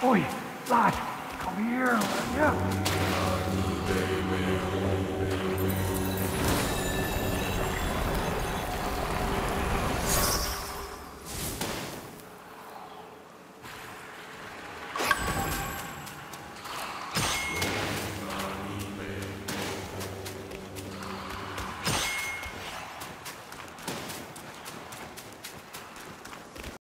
Oi, lad, come here, yeah.